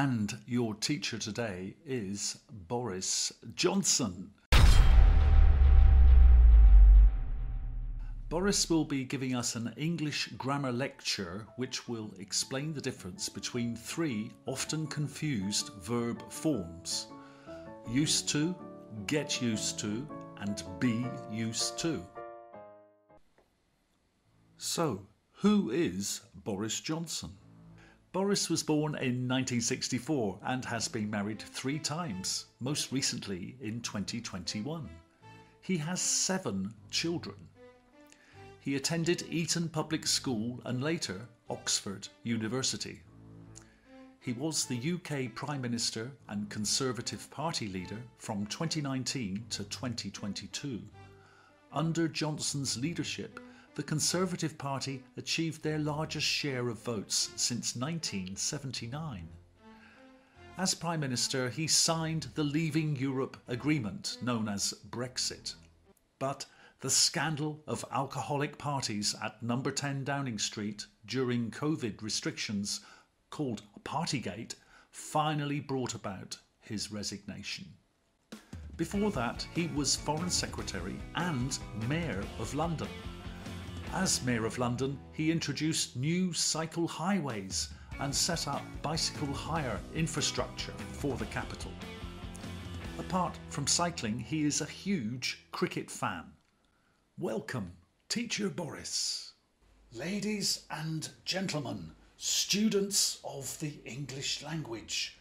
And your teacher today is Boris Johnson. Boris will be giving us an English grammar lecture which will explain the difference between three often confused verb forms used to, get used to, and be used to. So, who is Boris Johnson? Boris was born in 1964 and has been married three times, most recently in 2021. He has seven children. He attended Eton Public School and later Oxford University. He was the UK Prime Minister and Conservative Party leader from 2019 to 2022. Under Johnson's leadership, the Conservative Party achieved their largest share of votes since 1979. As Prime Minister, he signed the Leaving Europe Agreement, known as Brexit. But the scandal of alcoholic parties at number 10 Downing Street during COVID restrictions, called Partygate, finally brought about his resignation. Before that, he was Foreign Secretary and Mayor of London. As Mayor of London, he introduced new cycle highways and set up bicycle hire infrastructure for the capital. Apart from cycling, he is a huge cricket fan Welcome, Teacher Boris. Ladies and gentlemen, students of the English language,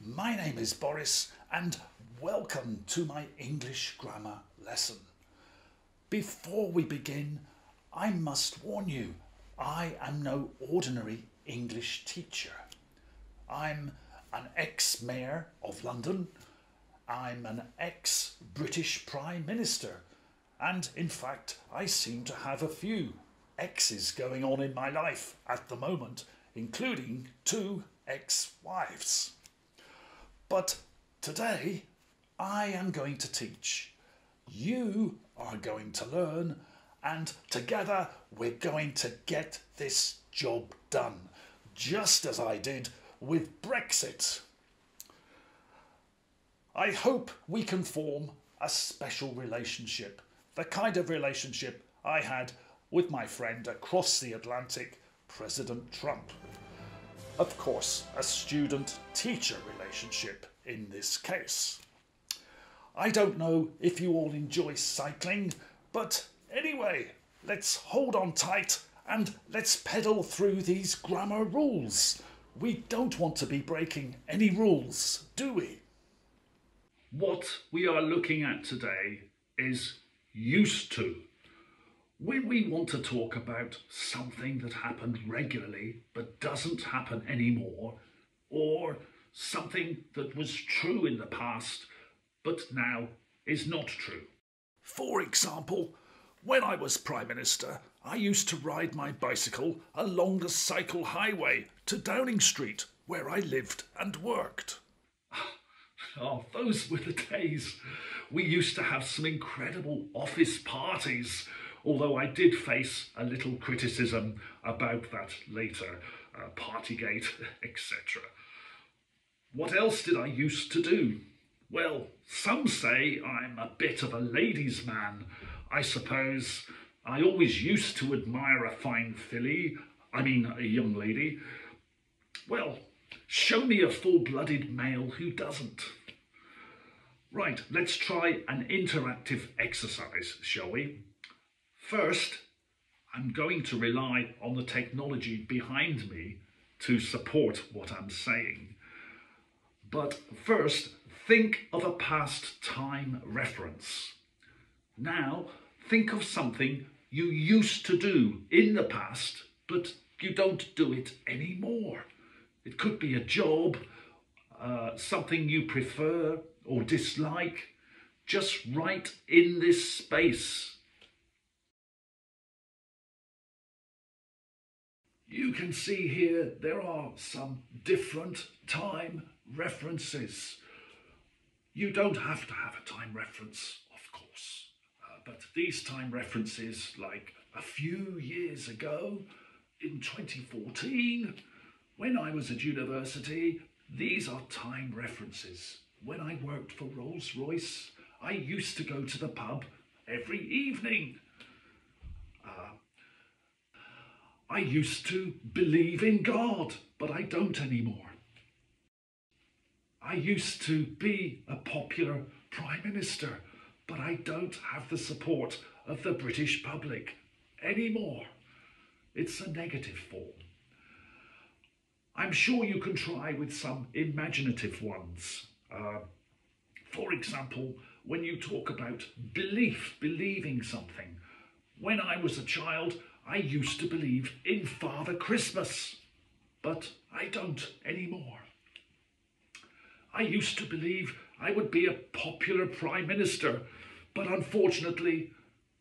my name is Boris and welcome to my English grammar lesson. Before we begin, I must warn you, I am no ordinary English teacher. I'm an ex-mayor of London. I'm an ex-British Prime Minister and in fact, I seem to have a few exes going on in my life at the moment, including two ex wives. But today, I am going to teach. You are going to learn, and together we're going to get this job done, just as I did with Brexit. I hope we can form a special relationship the kind of relationship I had with my friend across the Atlantic, President Trump. Of course, a student teacher relationship in this case. I don't know if you all enjoy cycling, but anyway, let's hold on tight and let's pedal through these grammar rules. We don't want to be breaking any rules, do we? What we are looking at today is used to. When we want to talk about something that happened regularly but doesn't happen anymore, or something that was true in the past but now is not true. For example, when I was Prime Minister, I used to ride my bicycle along the cycle highway to Downing Street, where I lived and worked. Oh, those were the days. We used to have some incredible office parties, although I did face a little criticism about that later, uh, Partygate, etc. What else did I used to do? Well, some say I'm a bit of a ladies' man. I suppose I always used to admire a fine filly, I mean a young lady. Well, show me a full-blooded male who doesn't. Right, let's try an interactive exercise, shall we? First, I'm going to rely on the technology behind me to support what I'm saying. But first, think of a past time reference. Now, think of something you used to do in the past, but you don't do it anymore. It could be a job, uh, something you prefer, or dislike, just right in this space. You can see here there are some different time references. You don't have to have a time reference, of course, but these time references, like a few years ago in 2014, when I was at university, These are time references. When I worked for Rolls Royce, I used to go to the pub every evening. Uh, I used to believe in God, but I don't anymore. I used to be a popular Prime Minister, but I don't have the support of the British public anymore. It's a negative form. I'm sure you can try with some imaginative ones. Uh, for example, when you talk about belief, believing something. When I was a child, I used to believe in Father Christmas, but I don't anymore. I used to believe I would be a popular Prime Minister, but unfortunately,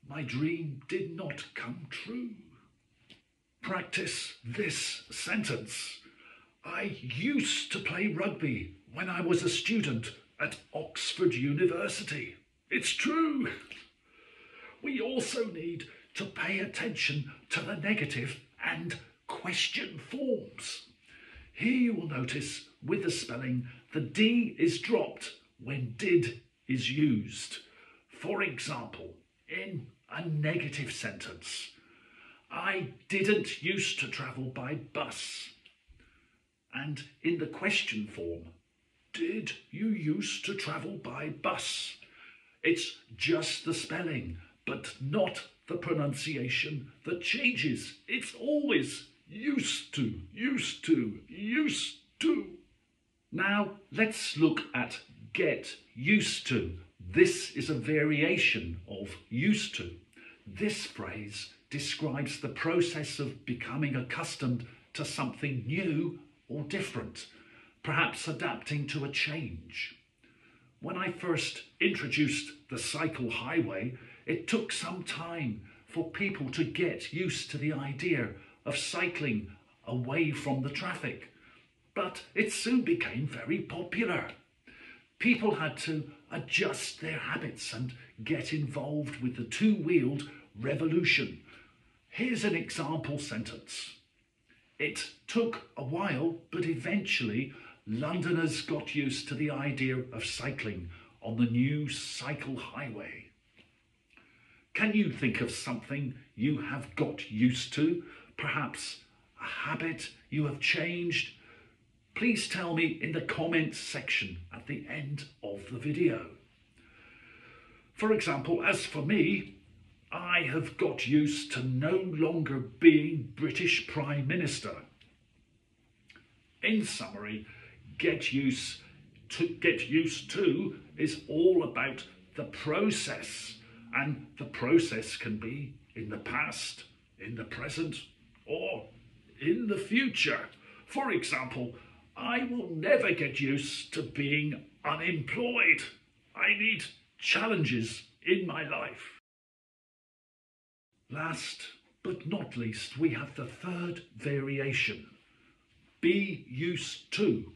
my dream did not come true. Practice this sentence. I used to play rugby when I was a student at Oxford University. It's true. We also need to pay attention to the negative and question forms. Here you will notice with the spelling, the D is dropped when did is used. For example, in a negative sentence, I didn't used to travel by bus. And in the question form, did you used to travel by bus? It's just the spelling, but not the pronunciation that changes. It's always used to, used to, used to. Now let's look at get used to. This is a variation of used to. This phrase describes the process of becoming accustomed to something new or different perhaps adapting to a change. When I first introduced the cycle highway, it took some time for people to get used to the idea of cycling away from the traffic. But it soon became very popular. People had to adjust their habits and get involved with the two-wheeled revolution. Here's an example sentence. It took a while, but eventually Londoners got used to the idea of cycling on the new cycle highway. Can you think of something you have got used to? Perhaps a habit you have changed? Please tell me in the comments section at the end of the video. For example, as for me, I have got used to no longer being British Prime Minister. In summary, get used to get used to is all about the process and the process can be in the past in the present or in the future for example i will never get used to being unemployed. I need challenges in my life. Last but not least we have the third variation. Be used to.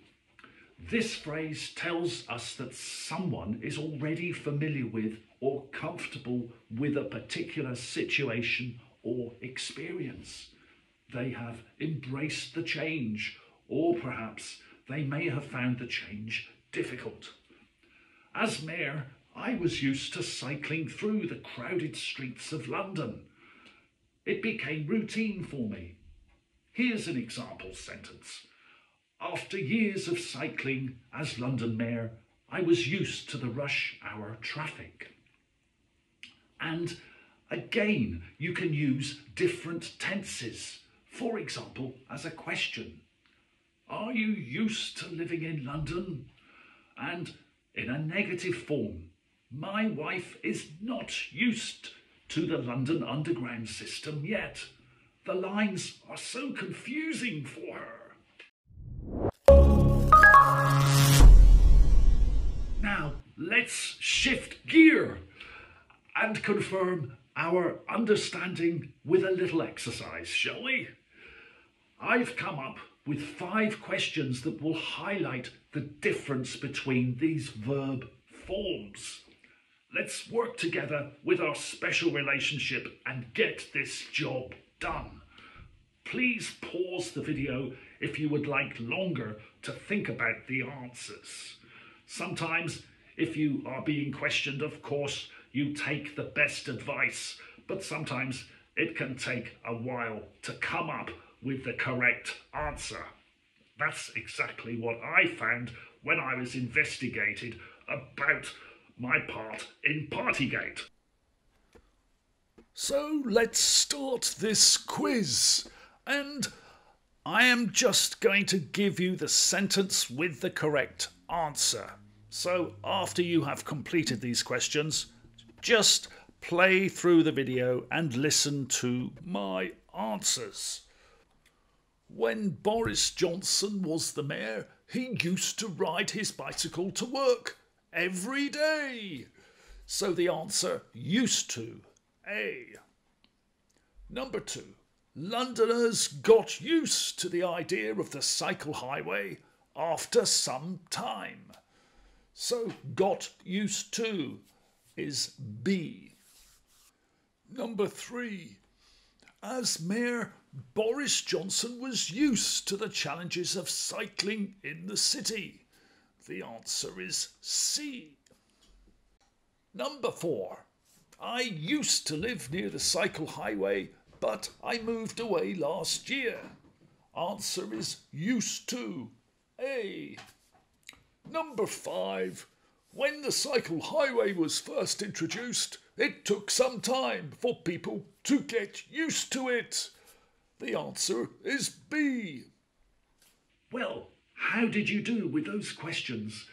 This phrase tells us that someone is already familiar with or comfortable with a particular situation or experience. They have embraced the change, or perhaps they may have found the change difficult. As mayor, I was used to cycling through the crowded streets of London. It became routine for me. Here's an example sentence. After years of cycling as London Mayor, I was used to the rush hour traffic. And again, you can use different tenses. For example, as a question, are you used to living in London? And in a negative form, my wife is not used to the London Underground system yet. The lines are so confusing for her. Now, let's shift gear and confirm our understanding with a little exercise, shall we? I've come up with five questions that will highlight the difference between these verb forms. Let's work together with our special relationship and get this job done. Please pause the video if you would like longer to think about the answers. Sometimes, if you are being questioned, of course, you take the best advice, but sometimes it can take a while to come up with the correct answer. That's exactly what I found when I was investigated about my part in Partygate. So let's start this quiz. And I am just going to give you the sentence with the correct answer. So after you have completed these questions, just play through the video and listen to my answers. When Boris Johnson was the mayor, he used to ride his bicycle to work every day. So the answer used to. A. Number two. Londoners got used to the idea of the cycle highway after some time. So got used to is B. Number three. As mayor, Boris Johnson was used to the challenges of cycling in the city. The answer is C. Number four. I used to live near the cycle highway, but I moved away last year. Answer is used to. A. Number five. When the cycle highway was first introduced, it took some time for people to get used to it. The answer is B. Well, how did you do with those questions?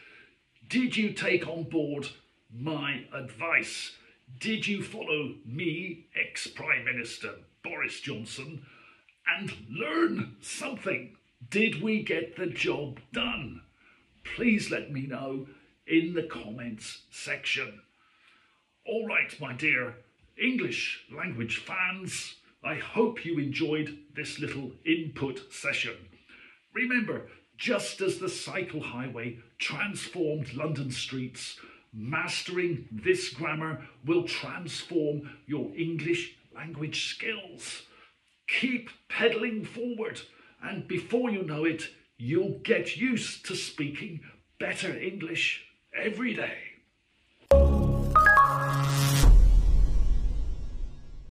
Did you take on board my advice? Did you follow me, ex Prime Minister Boris Johnson, and learn something? Did we get the job done? Please let me know in the comments section. All right, my dear English language fans. I hope you enjoyed this little input session. Remember, just as the cycle highway transformed London streets, mastering this grammar will transform your English language skills. Keep pedaling forward, and before you know it, you'll get used to speaking better English every day.